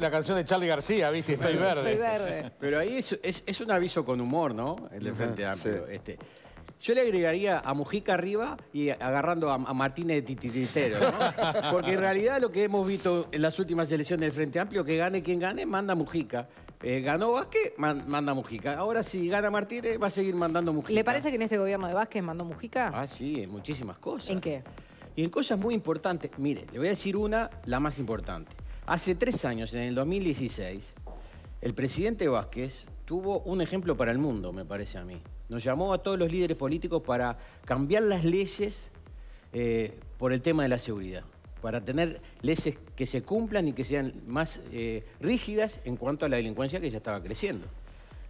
La canción de Charlie García, ¿viste? Estoy verde. Estoy verde. Pero ahí es, es- es un aviso con humor, ¿no? El de Frente Amplio. Este. Yo le agregaría a Mujica arriba y agarrando a, a Martínez de titiritero, ¿no? Porque en realidad lo que hemos visto en las últimas elecciones del Frente Amplio, que gane quien gane, manda Mujica. Eh, ganó Vázquez, man- manda Mujica. Ahora si gana Martínez, va a seguir mandando Mujica. ¿Le parece que en este gobierno de Vázquez mandó Mujica? Ah, sí, en muchísimas cosas. ¿En qué? Y en cosas muy importantes. Mire, le voy a decir una, la más importante. Hace tres años, en el 2016, el presidente Vázquez tuvo un ejemplo para el mundo, me parece a mí. Nos llamó a todos los líderes políticos para cambiar las leyes eh, por el tema de la seguridad, para tener leyes que se cumplan y que sean más eh, rígidas en cuanto a la delincuencia que ya estaba creciendo.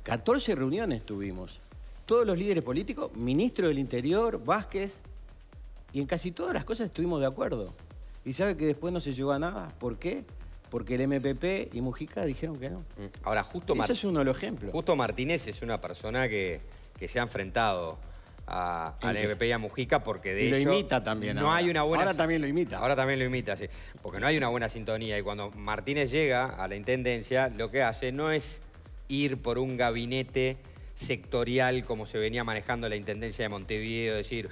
14 reuniones tuvimos. Todos los líderes políticos, ministro del Interior, Vázquez, y en casi todas las cosas estuvimos de acuerdo. ¿Y sabe que después no se llegó a nada? ¿Por qué? Porque el MPP y Mujica dijeron que no. Mm. Ahora, justo, Eso Mar- es uno de los ejemplos. justo Martínez es una persona que, que se ha enfrentado a, al Sí. MP y a Mujica porque de Y lo hecho imita también no ahora. hay una buena Ahora también lo imita. ahora también lo imita sí porque no hay una buena sintonía y cuando Martínez llega a la intendencia lo que hace no es ir por un gabinete sectorial como se venía manejando la intendencia de Montevideo decir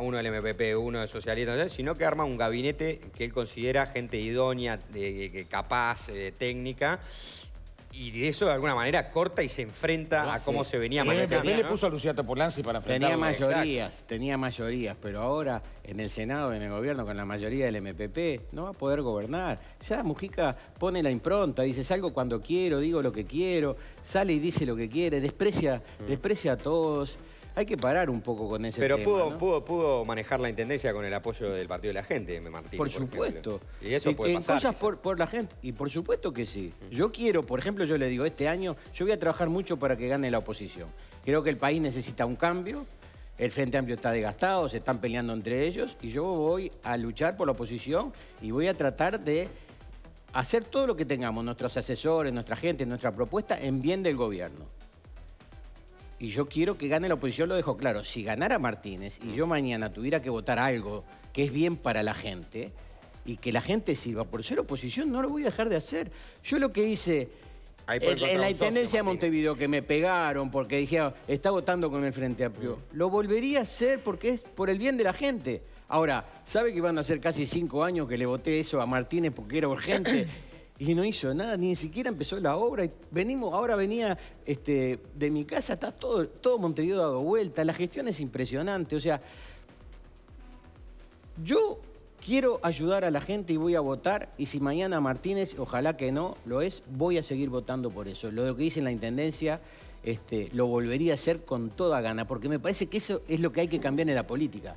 uno del MPP uno de socialistas sino que arma un gabinete que él considera gente idónea capaz eh, técnica y de eso de alguna manera corta y se enfrenta a cómo se venía manejando MPP le puso a Luciano Polanski para Tenía enfrentarlo. mayorías, tenía mayorías, pero ahora en el Senado, en el gobierno, con la mayoría del MPP, no va a poder gobernar. Ya Mujica pone la impronta, dice, salgo cuando quiero, digo lo que quiero, sale y dice lo que quiere, desprecia, desprecia a todos. Hay que parar un poco con ese Pero tema, pudo, ¿no? pudo, pudo manejar la intendencia con el apoyo del Partido de la Gente, Martín. Por supuesto. Y eso puede en pasar. cosas por, por la gente. Y por supuesto que sí. Yo quiero, por ejemplo, yo le digo, este año yo voy a trabajar mucho para que gane la oposición. Creo que el país necesita un cambio. El Frente Amplio está desgastado, se están peleando entre ellos. Y yo voy a luchar por la oposición y voy a tratar de hacer todo lo que tengamos, nuestros asesores, nuestra gente, nuestra propuesta, en bien del gobierno. Y yo quiero que gane la oposición, lo dejo claro. Si ganara Martínez y yo mañana tuviera que votar algo que es bien para la gente y que la gente sirva por ser oposición, no lo voy a dejar de hacer. Yo lo que hice en, la Intendencia de. Montevideo, que me pegaron porque dijeron, está votando con el Frente Amplio, lo volvería a hacer porque es por el bien de la gente. Ahora, ¿sabe que van a ser casi cinco años que le voté eso a Martínez porque era urgente? Y no hizo nada, ni siquiera empezó la obra. Venimos, ahora venía este, de mi casa, está todo, todo Montevideo dado vuelta, la gestión es impresionante. O sea, yo quiero ayudar a la gente y voy a votar. Y si mañana Martínez, ojalá que no, lo es, voy a seguir votando por eso. Lo que hice en la Intendencia este, lo volvería a hacer con toda gana, porque me parece que eso es lo que hay que cambiar en la política.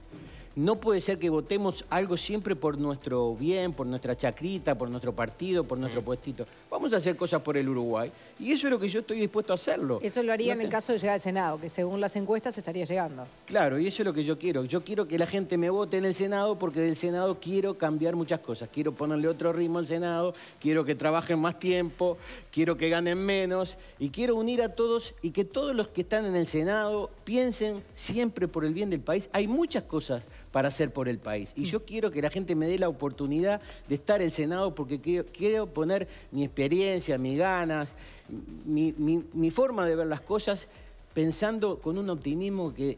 No puede ser que votemos algo siempre por nuestro bien, por nuestra chacrita, por nuestro partido, por nuestro puestito. Vamos a hacer cosas por el Uruguay. Y eso es lo que yo estoy dispuesto a hacerlo. Eso lo haría No en te- el caso de llegar al Senado, que según las encuestas estaría llegando. Claro, y eso es lo que yo quiero. Yo quiero que la gente me vote en el Senado porque del Senado quiero cambiar muchas cosas. Quiero ponerle otro ritmo al Senado, quiero que trabajen más tiempo, quiero que ganen menos y quiero unir a todos y que todos los que están en el Senado piensen siempre por el bien del país. Hay muchas cosas para hacer por el país y yo quiero que la gente me dé la oportunidad de estar en el Senado porque quiero, quiero poner mi experiencia, mis ganas, mi, mi- mi forma de ver las cosas pensando con un optimismo que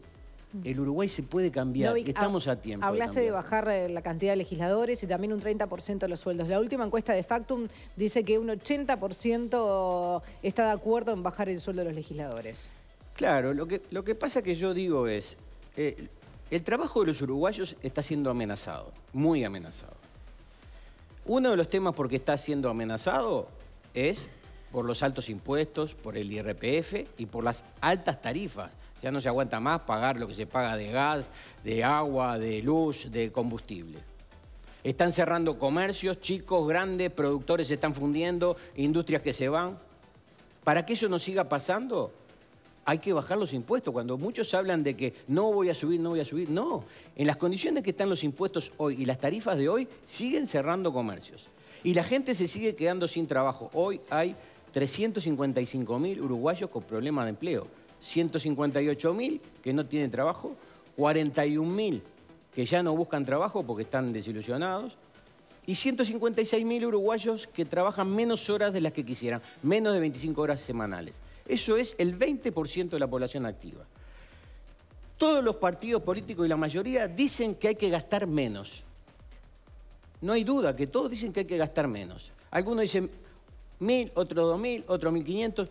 el Uruguay se puede cambiar, que estamos a tiempo. Hablaste de cambiar. bajar eh, la cantidad de legisladores y también un 30% de los sueldos. La última encuesta de Factum dice que un 80% está de acuerdo en bajar el sueldo de los legisladores. Claro, lo que, lo que pasa que yo digo es, eh, el trabajo de los uruguayos está siendo amenazado, muy amenazado. Uno de los temas por que está siendo amenazado es por los altos impuestos, por el IRPF y por las altas tarifas. Ya no se aguanta más pagar lo que se paga de gas, de agua, de luz, de combustible. Están cerrando comercios, chicos, grandes, productores se están fundiendo, industrias que se van. Para que eso no siga pasando, hay que bajar los impuestos. Cuando muchos hablan de que no voy a subir, no voy a subir, no. En las condiciones que están los impuestos hoy y las tarifas de hoy, siguen cerrando comercios. Y la gente se sigue quedando sin trabajo. Hoy hay 355 mil uruguayos con problemas de empleo. 158 mil que no tienen trabajo, 41 mil que ya no buscan trabajo porque están desilusionados y 156.000 uruguayos que trabajan menos horas de las que quisieran, menos de 25 horas semanales. Eso es el 20% de la población activa. Todos los partidos políticos y la mayoría dicen que hay que gastar menos. No hay duda que todos dicen que hay que gastar menos. Algunos dicen mil, otros dos mil, otros mil quinientos.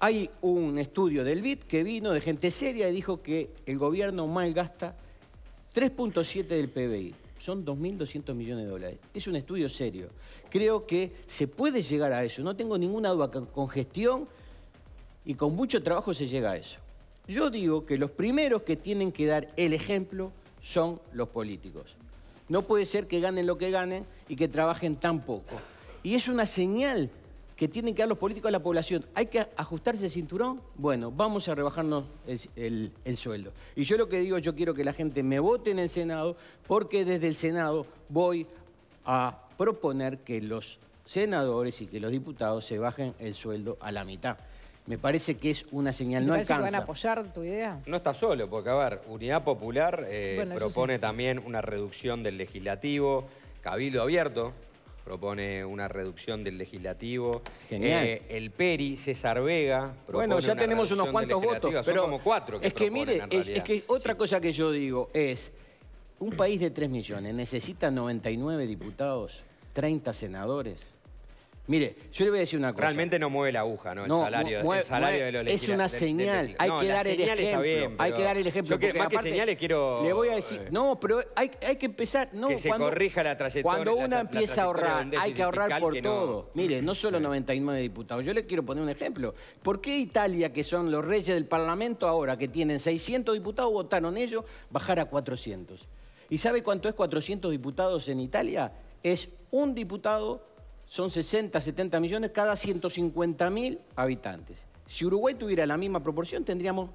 Hay un estudio del BID que vino de gente seria y dijo que el gobierno malgasta 3.7 del PBI. Son 2.200 millones de dólares. Es un estudio serio. Creo que se puede llegar a eso. No tengo ninguna duda que con gestión y con mucho trabajo se llega a eso. Yo digo que los primeros que tienen que dar el ejemplo son los políticos. No puede ser que ganen lo que ganen y que trabajen tan poco. Y es una señal que tienen que dar los políticos a la población. ¿Hay que ajustarse el cinturón? Bueno, vamos a rebajarnos el, el, sueldo. Y yo lo que digo, yo quiero que la gente me vote en el Senado, porque desde el Senado voy a proponer que los senadores y que los diputados se bajen el sueldo a la mitad. Me parece que es una señal, no alcanza. que van a apoyar tu idea? No está solo, porque a ver, Unidad Popular eh, propone también una reducción del legislativo, Cabildo Abierto propone una reducción del legislativo. Genial. Eh, el PERI, César Vega, propone Bueno, ya tenemos unos cuantos votos, pero Son como cuatro que Es que mire, es, es, que otra cosa que yo digo es, un país de 3 millones necesita 99 diputados, 30 senadores. Mire, yo le voy a decir una cosa. Realmente no mueve la aguja, ¿no? El salario, el salario de los Es una señal, hay que dar el ejemplo. hay que dar el ejemplo. Yo más que señales quiero... Le voy a decir, no, pero hay, hay que empezar... No, que se corrija la trayectoria. Cuando uno empieza a ahorrar, hay que ahorrar por todo. Mire, no solo 99 diputados. Yo le quiero poner un ejemplo. ¿Por qué Italia, que son los reyes del Parlamento ahora, que tienen 600 diputados, votaron ellos, bajar a 400? ¿Y sabe cuánto es 400 diputados en Italia? Es un diputado son 60, 70 millones cada 150 mil habitantes. Si Uruguay tuviera la misma proporción, tendríamos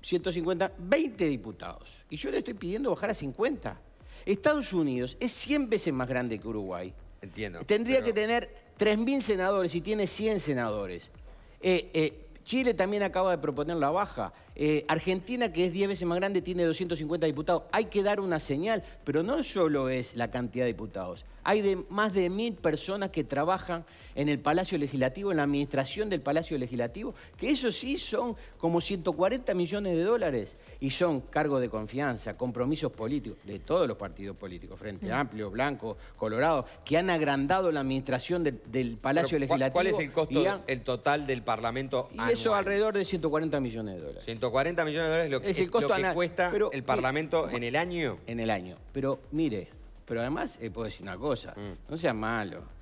150, 20 diputados. Y yo le estoy pidiendo bajar a 50. Estados Unidos es 100 veces más grande que Uruguay. Entiendo. Tendría que tener 3.000 senadores y tiene 100 senadores. Eh, eh, Chile también acaba de proponer la baja. Eh, Argentina, que es 10 veces más grande, tiene 250 diputados. Hay que dar una señal, pero no solo es la cantidad de diputados. Hay de, más de mil personas que trabajan en el Palacio Legislativo, en la administración del Palacio Legislativo, que eso sí son como 140 millones de dólares y son cargos de confianza, compromisos políticos de todos los partidos políticos, Frente mm. Amplio, Blanco, Colorado, que han agrandado la administración del, Palacio Legislativo. ¿Cuál es el costo, el total del Parlamento y eso alrededor de 140 millones de dólares. 140 millones de dólares lo que, es el costo que cuesta el Parlamento en el año. En el año. Pero mire, pero además eh, puedo decir una cosa, mm. no sea malo.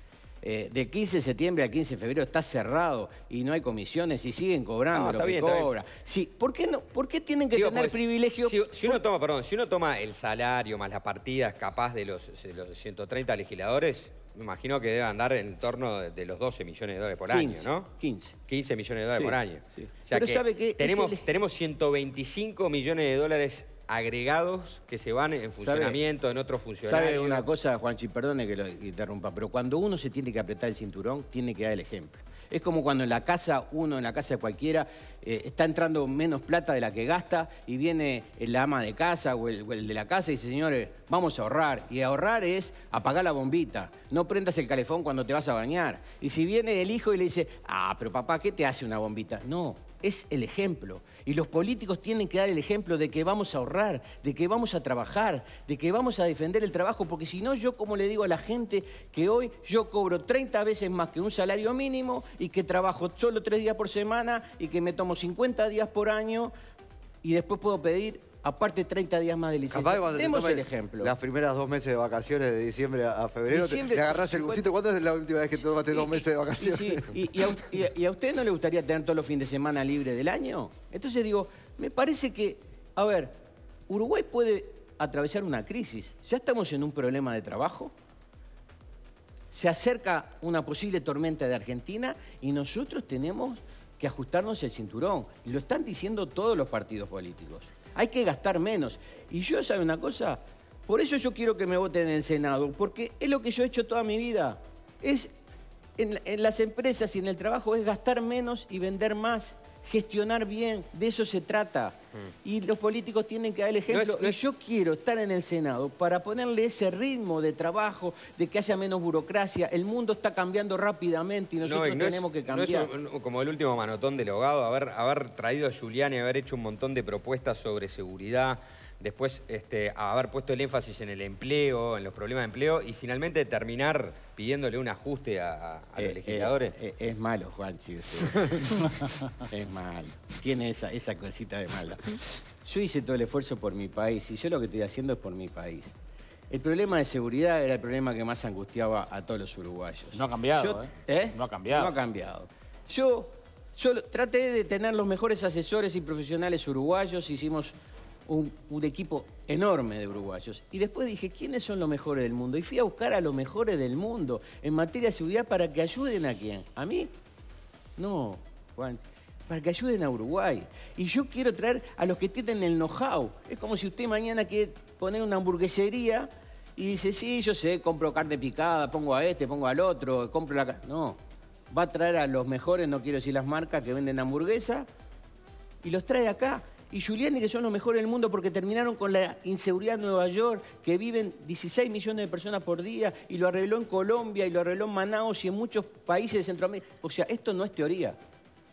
Eh, de 15 de septiembre al 15 de febrero está cerrado y no hay comisiones y siguen cobrando lo que cobra. Sí, ¿por qué, no, ¿por qué tienen que tener pues, privilegios? Si, uno toma, perdón, si uno toma el salario más las partidas capaz de los, de los 130 legisladores, me imagino que debe andar en torno de los 12 millones de dólares por año, ¿no? 15. 15 millones de dólares por año. Sí. Pero sabe que tenemos, tenemos 125 millones de dólares agregados que se van en funcionamiento, en otro funcionarios. ¿Sabe una cosa, Juanchi? Perdone que lo interrumpa, pero cuando uno se tiene que apretar el cinturón, tiene que dar el ejemplo. Es como cuando en la casa, uno en la casa de cualquiera, eh, está entrando menos plata de la que gasta y viene el ama de casa o el, el, de la casa y dice, señores, vamos a ahorrar. Y ahorrar es apagar la bombita. No prendas el calefón cuando te vas a bañar. Y si viene el hijo y le dice, ah, pero papá, ¿qué te hace una bombita? No, es el ejemplo. Y los políticos tienen que dar el ejemplo de que vamos a ahorrar, de que vamos a trabajar, de que vamos a defender el trabajo, porque si no, yo como le digo a la gente que hoy yo cobro 30 veces más que un salario mínimo y que trabajo solo tres días por semana y que me tomo 50 días por año y después puedo pedir aparte 30 días más de licencia. Demos el ejemplo. Las primeras dos meses de vacaciones de diciembre a febrero, te, agarrás el gustito. ¿Cuándo es la última vez que tomaste dos meses de vacaciones? Y, a, usted no le gustaría tener todos los fines de semana libres del año? Entonces digo, me parece que, a ver, Uruguay puede atravesar una crisis. Ya estamos en un problema de trabajo. Se acerca una posible tormenta de Argentina y nosotros tenemos que ajustarnos el cinturón. Y lo están diciendo todos los partidos políticos. Hay que gastar menos. Y yo, ¿sabe una cosa? Por eso yo quiero que me voten en el Senado, porque es lo que yo he hecho toda mi vida. Es en, las empresas y en el trabajo es gastar menos y vender más. Gestionar bien, de eso se trata. Mm. Y los políticos tienen que dar el ejemplo. y yo quiero estar en el Senado para ponerle ese ritmo de trabajo, de que haya menos burocracia. El mundo está cambiando rápidamente y nosotros tenemos que cambiar. como el último manotón del abogado, haber, haber traído a Julián y haber hecho un montón de propuestas sobre seguridad, después este, haber puesto el énfasis en el empleo, en los problemas de empleo y finalmente terminar pidiéndole un ajuste a, los eh, legisladores. Eh, eh, es malo, Juan es malo. Tiene esa, esa cosita de malo. Yo hice todo el esfuerzo por mi país y yo lo que estoy haciendo es por mi país. El problema de seguridad era el problema que más angustiaba a todos los uruguayos. No ha cambiado, ¿eh? No ha cambiado. No ha cambiado. Yo, yo traté de tener los mejores asesores y profesionales uruguayos, hicimos un, equipo enorme de uruguayos. Y después dije, ¿quiénes son los mejores del mundo? Y fui a buscar a los mejores del mundo en materia de seguridad para que ayuden a quién. ¿A mí? No, Juan. Para que ayuden a Uruguay. Y yo quiero traer a los que tienen el know-how. Es como si usted mañana quiere poner una hamburguesería y dice, sí, yo sé, compro carne picada, pongo a este, pongo al otro, compro la... No, va a traer a los mejores, no quiero decir las marcas, que venden hamburguesa, y los trae acá y Giuliani, que son los mejores del mundo porque terminaron con la inseguridad en Nueva York, que viven 16 millones de personas por día, y lo arregló en Colombia, y lo arregló en Manaus y en muchos países de Centroamérica. O sea, esto no es teoría,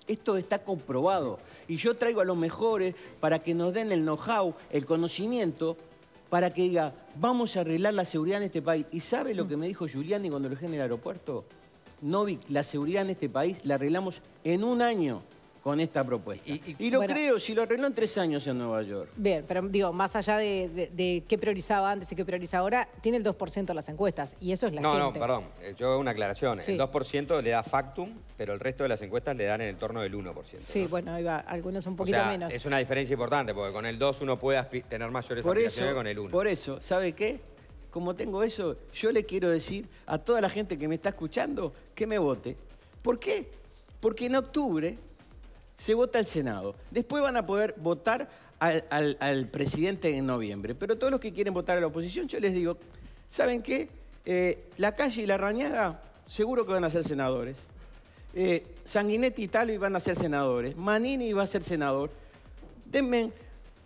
esto está comprobado. Y yo traigo a los mejores para que nos den el know-how, el conocimiento, para que diga, vamos a arreglar la seguridad en este país. ¿Y sabe lo que me dijo Giuliani cuando lo dejé en el aeropuerto? Novik, la seguridad en este país la arreglamos en un año con esta propuesta. Y, lo creo, si lo arregló en tres años en Nueva York. Bien, pero digo, más allá de, qué priorizaba antes y qué prioriza ahora, tiene el 2% en las encuestas, y eso es la no, gente. No, no, perdón, eh, yo hago una aclaración. El 2% le da Factum, pero el resto de las encuestas le dan en el torno del 1%. Sí, bueno, ahí va, algunos un poquito menos. es una diferencia importante, porque con el 2 uno puede tener mayores por aspiraciones que con el 1. Por eso, ¿sabe qué? Como tengo eso, yo le quiero decir a toda la gente que me está escuchando que me vote. ¿Por qué? Porque en octubre se vota el Senado. Después van a poder votar al, presidente en noviembre. Pero todos los que quieren votar a la oposición, yo les digo, ¿saben qué? Eh, la calle y la rañaga seguro que van a ser senadores. Eh, Sanguinetti y Talo van a ser senadores. Manini va a ser senador. Denme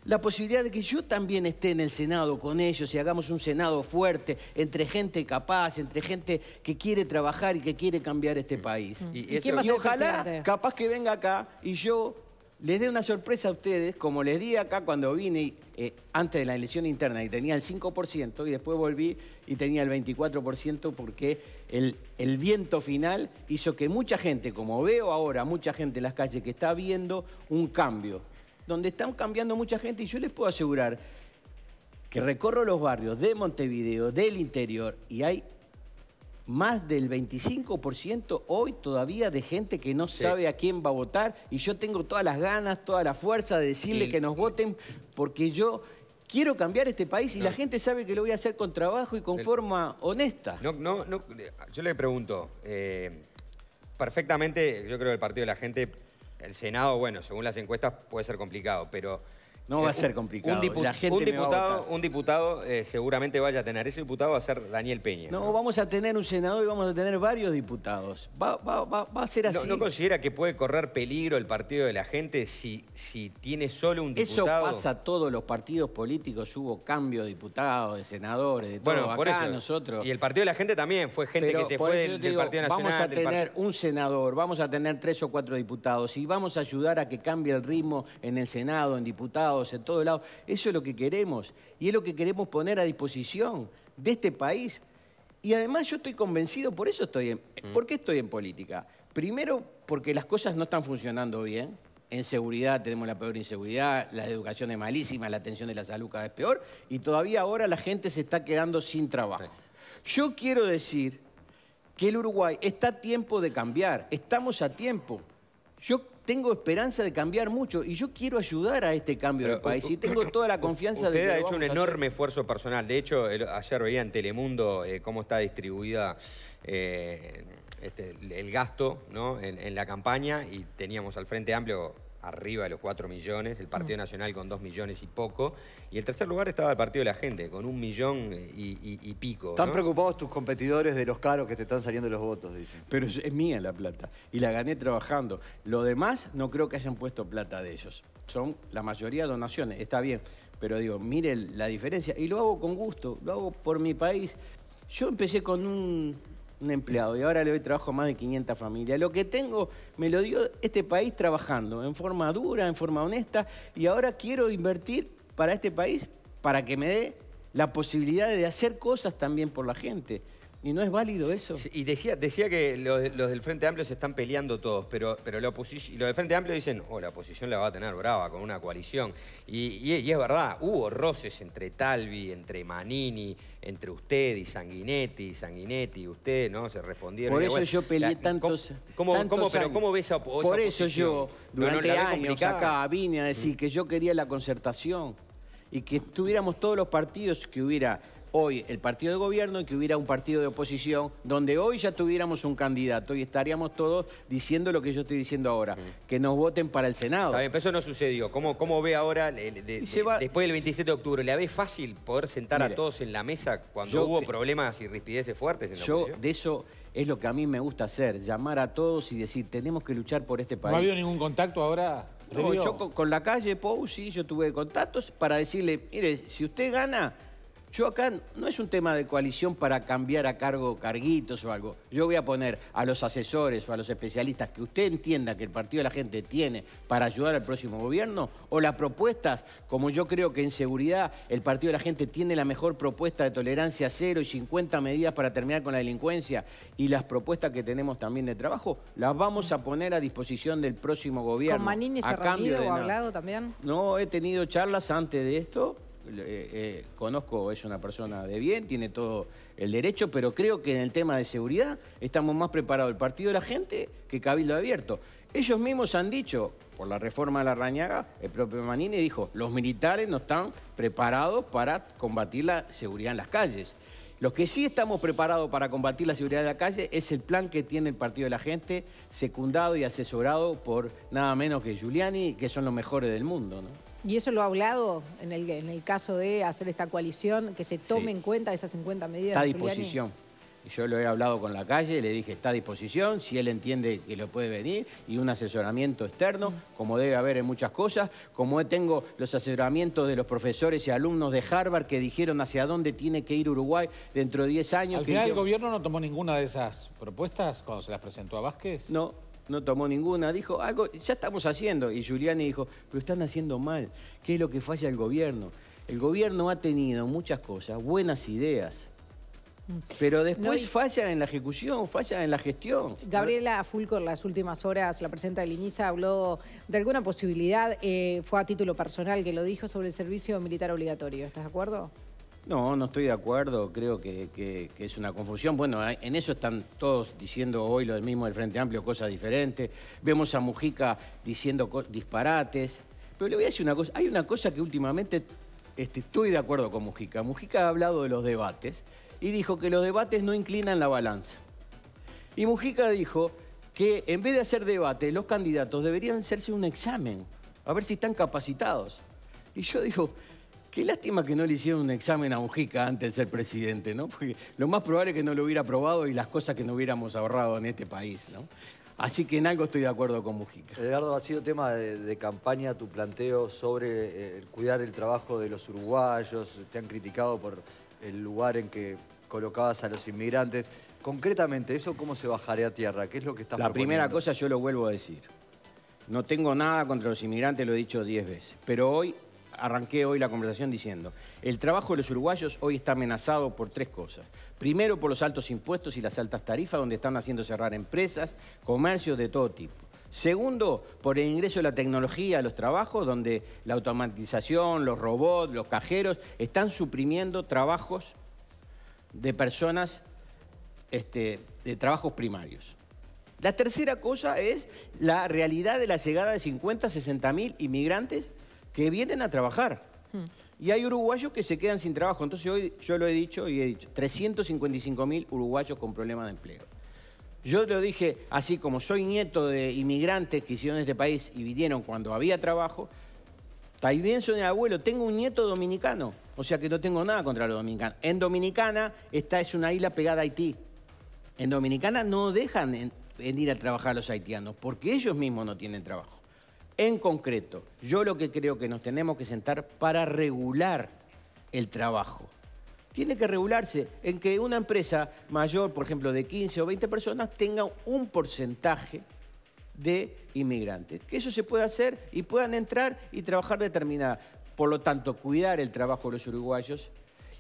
la posibilidad de que yo también esté en el Senado con ellos y hagamos un Senado fuerte, entre gente capaz, entre gente que quiere trabajar y que quiere cambiar este país. Y, ojalá capaz que venga acá y yo les dé una sorpresa a ustedes, como les di acá cuando vine eh, antes de la elección interna y tenía el 5% y después volví y tenía el 24% porque el, el viento final hizo que mucha gente, como veo ahora, mucha gente en las calles que está viendo un cambio donde están cambiando mucha gente y yo les puedo asegurar que recorro los barrios de Montevideo, del interior, y hay más del 25% hoy todavía de gente que no sabe a quién va a votar y yo tengo todas las ganas, toda la fuerza de decirle que nos voten porque yo quiero cambiar este país y la gente sabe que lo voy a hacer con trabajo y con forma honesta. No, no, no, yo le pregunto, eh, perfectamente, yo creo que el Partido de la Gente el Senado, bueno, según las encuestas puede ser complicado, pero no va a ser complicado. Un, diputado, un diputado eh, seguramente vaya a tener. Ese diputado va a ser Daniel Peña. No, vamos a tener un senador y vamos a tener varios diputados. Va, a ser así. ¿No, considera que puede correr peligro el partido de la gente si, si tiene solo un diputado? Eso pasa a todos los partidos políticos. Hubo cambio de diputados, de senadores, de todo. Bueno, por eso. nosotros. Y el partido de la gente también fue gente que se fue del, Partido Nacional. Vamos a tener un senador, vamos a tener tres o cuatro diputados y vamos a ayudar a que cambie el ritmo en el Senado, en diputados en todo lado. Eso es lo que queremos y es lo que queremos poner a disposición de este país. Y además yo estoy convencido, por eso estoy en... Mm. ¿Por qué estoy en política? Primero, porque las cosas no están funcionando bien. En seguridad tenemos la peor inseguridad, la educación es malísima, la atención de la salud cada vez peor y todavía ahora la gente se está quedando sin trabajo. Yo quiero decir que el Uruguay está a tiempo de cambiar, estamos a tiempo. Yo tengo esperanza de cambiar mucho y yo quiero ayudar a este cambio del país y tengo toda la confianza de que ha hecho un enorme esfuerzo personal. De hecho, ayer veía en Telemundo eh, cómo está distribuida eh, este, el gasto en, la campaña y teníamos al Frente Amplio arriba de los 4 millones, el Partido Nacional con 2 millones y poco, y el tercer lugar estaba el Partido de la Gente, con un millón y, pico. Están preocupados tus competidores de los caros que te están saliendo los votos, dicen. Pero es mía la plata, y la gané trabajando. Lo demás no creo que hayan puesto plata de ellos. Son la mayoría donaciones, está bien. Pero digo, mire la diferencia, y lo hago con gusto, lo hago por mi país. Yo empecé con un, un empleado y ahora le doy trabajo a más de 500 familias. Lo que tengo me lo dio este país trabajando en forma dura, en forma honesta y ahora quiero invertir para este país para que me dé la posibilidad de hacer cosas también por la gente. ¿Y no es válido eso? y decía, decía que los, del Frente Amplio se están peleando todos, pero, pero la oposición, los del Frente Amplio dicen, oh, la oposición la va a tener brava con una coalición. Y, es verdad, hubo roces entre Talvi, entre Manini, entre usted y Sanguinetti, Sanguinetti y usted, ¿no? Se respondieron. Por eso yo peleé tantos, ¿cómo, cómo, pero ¿cómo ves esa, oposición? Por eso yo, durante años acá vine a decir mm. que yo quería la concertación y que tuviéramos todos los partidos, que hubiera hoy el partido de gobierno y que hubiera un partido de oposición donde hoy ya tuviéramos un candidato y estaríamos todos diciendo lo que yo estoy diciendo ahora, que nos voten para el Senado. Está pero eso no sucedió. ¿Cómo, cómo ve ahora, después del 27 de octubre, le ve fácil poder sentar a todos en la mesa cuando hubo problemas y rispideces fuertes en la Yo de eso es lo que a mí me gusta hacer, llamar a todos y decir, tenemos que luchar por este país. ¿No ha habido ningún contacto ahora? No, yo con, la calle Pou sí, yo tuve contactos para decirle, mire, si usted gana, yo acá no es un tema de coalición para cambiar a cargo carguitos o algo. Yo voy a poner a los asesores o a los especialistas que usted entienda que el Partido de la Gente tiene para ayudar al próximo gobierno o las propuestas, como yo creo que en seguridad el Partido de la Gente tiene la mejor propuesta de tolerancia cero y 50 medidas para terminar con la delincuencia y las propuestas que tenemos también de trabajo, las vamos a poner a disposición del próximo gobierno. ¿Con Manini se ha o hablado también? No, he tenido charlas antes de esto eh, eh, conozco, es una persona de bien, tiene todo el derecho, pero creo que en el tema de seguridad estamos más preparados el partido de la gente que Cabildo Abierto. Ellos mismos han dicho, por la reforma de la Rañaga, el propio Manini dijo, los militares no están preparados para combatir la seguridad en las calles. Los que sí estamos preparados para combatir la seguridad de la calle es el plan que tiene el Partido de la Gente, secundado y asesorado por nada menos que Giuliani, que son los mejores del mundo. ¿no? ¿Y eso lo ha hablado en el, en el caso de hacer esta coalición, que se tome en cuenta esas 50 medidas? Está a disposición. Yo lo he hablado con la calle, le dije está a disposición, si él entiende que lo puede venir, y un asesoramiento externo, como debe haber en muchas cosas, como tengo los asesoramientos de los profesores y alumnos de Harvard que dijeron hacia dónde tiene que ir Uruguay dentro de 10 años. ¿Al final el gobierno no tomó ninguna de esas propuestas cuando se las presentó a Vázquez? No, no tomó ninguna, dijo, algo ya estamos haciendo. Y Giuliani dijo, pero están haciendo mal, ¿qué es lo que falla el gobierno? El gobierno ha tenido muchas cosas, buenas ideas, mm. pero después falla en la ejecución, falla en la gestión. Gabriela Fulcor, las últimas horas, la presidenta de Liniza, habló de alguna posibilidad, eh, fue a título personal que lo dijo sobre el servicio militar obligatorio. ¿Estás de acuerdo? No, no estoy de acuerdo, creo que, es una confusión. Bueno, en eso están todos diciendo hoy lo mismo del Frente Amplio, cosas diferentes. Vemos a Mujica diciendo disparates. Pero le voy a decir una cosa, hay una cosa que últimamente este, estoy de acuerdo con Mujica. Mujica ha hablado de los debates y dijo que los debates no inclinan la balanza. Y Mujica dijo que en vez de hacer debate, los candidatos deberían hacerse un examen, a ver si están capacitados. Y yo digo, Qué lástima que no le hicieron un examen a Mujica antes de ser presidente, ¿no? Porque lo más probable es que no lo hubiera aprobado y las cosas que no hubiéramos ahorrado en este país, ¿no? Así que en algo estoy de acuerdo con Mujica. Eduardo, ha sido tema de, campaña tu planteo sobre eh, cuidar el trabajo de los uruguayos. Te han criticado por el lugar en que colocabas a los inmigrantes. Concretamente, ¿eso cómo se bajaría a tierra? ¿Qué es lo que estás La primera cosa yo lo vuelvo a decir. No tengo nada contra los inmigrantes, lo he dicho diez veces. Pero hoy arranqué hoy la conversación diciendo, el trabajo de los uruguayos hoy está amenazado por tres cosas. Primero, por los altos impuestos y las altas tarifas, donde están haciendo cerrar empresas, comercios de todo tipo. Segundo, por el ingreso de la tecnología a los trabajos, donde la automatización, los robots, los cajeros, están suprimiendo trabajos de personas, este, de trabajos primarios. La tercera cosa es la realidad de la llegada de 50, 60 mil inmigrantes que vienen a trabajar. Y hay uruguayos que se quedan sin trabajo. Entonces hoy yo lo he dicho y he dicho, 355 mil uruguayos con problemas de empleo. Yo lo dije así, como soy nieto de inmigrantes que hicieron este país y vinieron cuando había trabajo, también soy abuelo, tengo un nieto dominicano, o sea que no tengo nada contra los dominicanos. En Dominicana, esta es una isla pegada a Haití. En Dominicana no dejan en, ir a trabajar los haitianos, porque ellos mismos no tienen trabajo. En concreto, yo lo que creo que nos tenemos que sentar para regular el trabajo. Tiene que regularse en que una empresa mayor, por ejemplo, de 15 o 20 personas, tenga un porcentaje de inmigrantes. Que eso se pueda hacer y puedan entrar y trabajar determinada. Por lo tanto, cuidar el trabajo de los uruguayos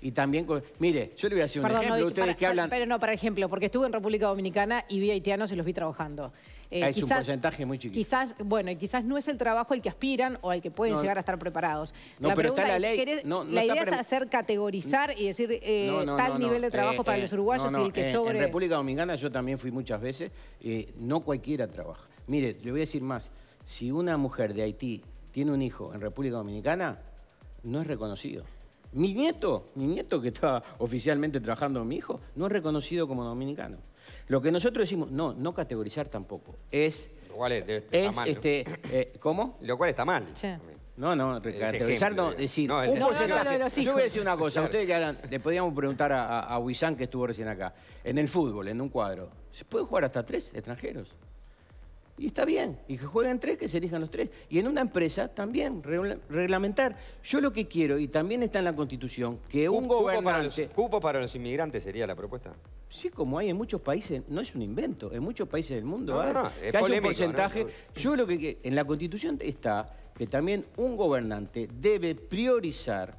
y también... con- Mire, yo le voy a hacer un Perdón, ejemplo. no, Ustedes para- que hablan... Pero no, por ejemplo, porque estuve en República Dominicana y vi haitianos y los vi trabajando. Eh, Ah, es un porcentaje muy chiquito. Quizás, bueno, y quizás no es el trabajo al que aspiran o al que pueden No. llegar a estar preparados. No, pero está la es, ley. ¿querés- No, la idea es hacer categorizar y decir eh, tal nivel de trabajo Eh, para eh, los uruguayos y el que sobre... En República Dominicana yo también fui muchas veces. no cualquiera trabaja. Mire, le voy a decir más. Si una mujer de Haití tiene un hijo en República Dominicana, no es reconocido. Mi nieto, mi nieto que estaba oficialmente trabajando con mi hijo, no es reconocido como dominicano. Lo que nosotros decimos, no, no categorizar tampoco, es, Lo cual es- está es mal, ¿no? este, eh, ¿cómo? Lo cual está mal. Sí. No, no, categorizar ejemplo, no, decir, No, un No, no, no, porcentaje. los Yo voy a decir una cosa, ustedes que hablan, le podríamos preguntar a, a, a Huizán, que estuvo recién acá. En el fútbol, en un cuadro, ¿se pueden jugar hasta tres extranjeros? Y está bien, y que jueguen tres, que se elijan los tres. Y en una empresa también, regla- reglamentar. Yo lo que quiero, y también está en la Constitución, que un Cupo para, los, gobernante... cupo para los inmigrantes sería la propuesta. Sí, como hay en muchos países, no es un invento, en muchos países del mundo No, hay, no, haya un porcentaje. Yo lo que en la Constitución está que también un gobernante debe priorizar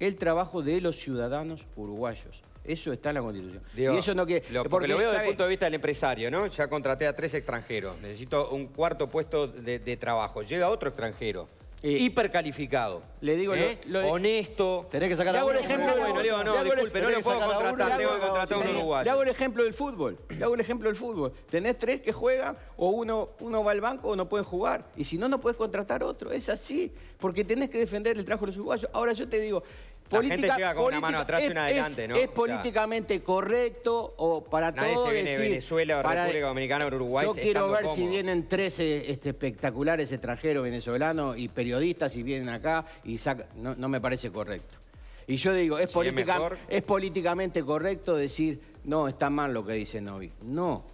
el trabajo de los ciudadanos uruguayos. Eso está en la Constitución. Digo, y eso no que lo, porque lo veo desde el punto de vista del empresario, ¿no? Ya contraté a tres extranjeros. Necesito un cuarto puesto de, de trabajo. Llega otro extranjero. Eh, hipercalificado. le digo lo- ¿eh? lo Honesto. Tenés que sacar Le a hago el ejemplo- bueno, no, hago el- disculpe, no lo puedo uno, contratar, tengo que contratar a un sí, Le uruguayo. hago el ejemplo del fútbol. Le hago el ejemplo del fútbol. Tenés tres que juegan o uno, uno va al banco o no pueden jugar. Y si no, no puedes contratar otro. Es así. Porque tenés que defender el trabajo de los uruguayos. Ahora yo te digo... La gente llega con una mano atrás y es- una es- adelante, ¿no? Es O sea, políticamente correcto o para Nadie todos se viene de decir, Venezuela o para- República Dominicana o Uruguay Yo quiero ver si vienen tres eh, este, espectaculares extranjeros venezolanos y periodistas y vienen acá y sacan... No, no me parece correcto. Y yo digo, es, Si es política- mejor. es políticamente correcto decir, no, está mal lo que dice Novi. No,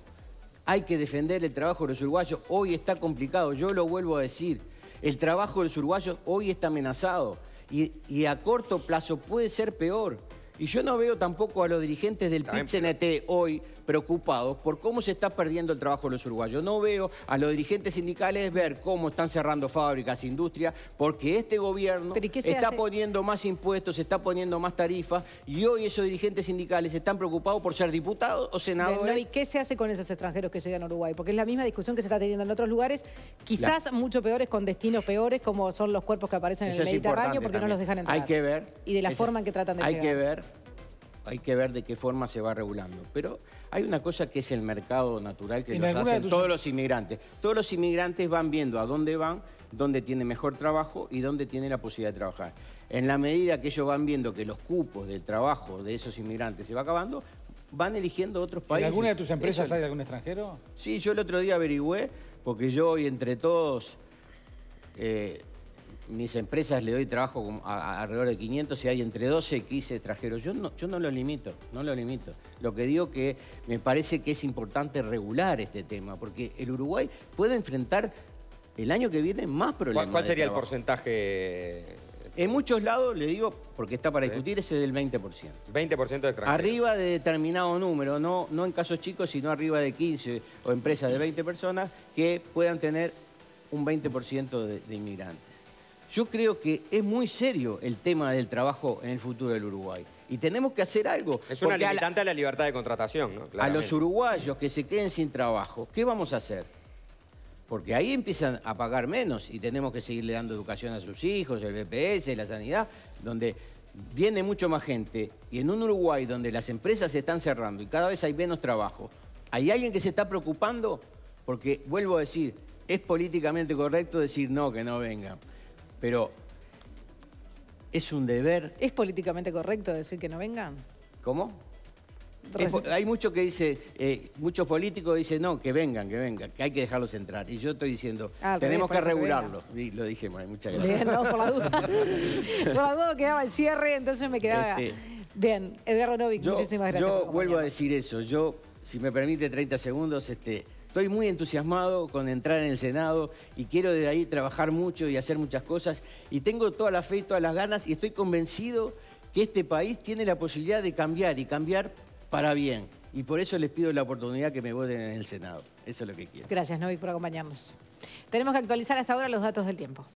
hay que defender el trabajo de los uruguayos. Hoy está complicado, yo lo vuelvo a decir. El trabajo de los uruguayos hoy está amenazado y, y a corto plazo puede ser peor. Y yo no veo tampoco a los dirigentes del PIT-CNT hoy preocupados por cómo se está perdiendo el trabajo de los uruguayos. No veo a los dirigentes sindicales ver cómo están cerrando fábricas, industrias, porque este gobierno Pero ¿y qué se está hace? poniendo más impuestos, está poniendo más tarifas y hoy esos dirigentes sindicales están preocupados por ser diputados o senadores. no, ¿Y qué se hace con esos extranjeros que llegan a Uruguay? Porque es la misma discusión que se está teniendo en otros lugares, quizás mucho peores, con destinos peores, como son los cuerpos que aparecen en el Mediterráneo, porque no los dejan entrar. Hay que ver. Y de la Esa- forma en que tratan de hay llegar. que ver, hay que ver de qué forma se va regulando. Pero hay una cosa que es el mercado natural que En nos de hacen todos los inmigrantes. Todos los inmigrantes van viendo a dónde van, dónde tiene mejor trabajo y dónde tiene la posibilidad de trabajar. En la medida que ellos van viendo que los cupos del trabajo de esos inmigrantes se va acabando, van eligiendo otros ¿En países. alguna de tus empresas Eso- hay algún extranjero? Sí, yo el otro día averigüé, porque yo hoy entre todos, eh, mis empresas le doy trabajo como a, a alrededor de 500 y hay entre 12 y 15 extranjeros. Yo no, yo no lo limito, no lo limito. Lo que digo que me parece que es importante regular este tema, porque el Uruguay puede enfrentar el año que viene más problemas. ¿Cuál, sería el porcentaje? En muchos lados, le digo, porque está para discutir, ese del 20%. 20% de extranjeros. Arriba de determinado número, no, no en casos chicos, sino arriba de 15 o empresas de 20 personas que puedan tener un 20% de, de inmigrantes. Yo creo que es muy serio el tema del trabajo en el futuro del Uruguay. Y tenemos que hacer algo. Es una porque a la- limitante a la libertad de contratación, ¿no? a los uruguayos que se queden sin trabajo, ¿qué vamos a hacer? Porque ahí empiezan a pagar menos y tenemos que seguirle dando educación a sus hijos, el BPS, la sanidad, donde viene mucho más gente. Y en un Uruguay donde las empresas se están cerrando y cada vez hay menos trabajo, ¿hay alguien que se está preocupando? Porque, vuelvo a decir, es políticamente correcto decir no, que no vengan. Pero es un deber. ¿Es políticamente correcto decir que no vengan? ¿Cómo? Es hay muchos que dice, eh, muchos políticos dicen, no, que vengan, que vengan, que hay que dejarlos entrar. Y yo estoy diciendo, Ah, tenemos que regularlo. Y lo dijimos, muchas gracias. Bien, no, por la duda. por la duda quedaba el cierre, entonces me quedaba. Este, Bien, Edgardo Novik, Yo, muchísimas gracias. yo por vuelvo a decir eso. Yo, si me permite 30 segundos, este, estoy muy entusiasmado con entrar en el Senado y quiero de ahí trabajar mucho y hacer muchas cosas. Y tengo toda la fe y todas las ganas y estoy convencido que este país tiene la posibilidad de cambiar y cambiar para bien. Y por eso les pido la oportunidad que me voten en el Senado. Eso es lo que quiero. Gracias, Novik, por acompañarnos. Tenemos que actualizar hasta ahora los datos del tiempo.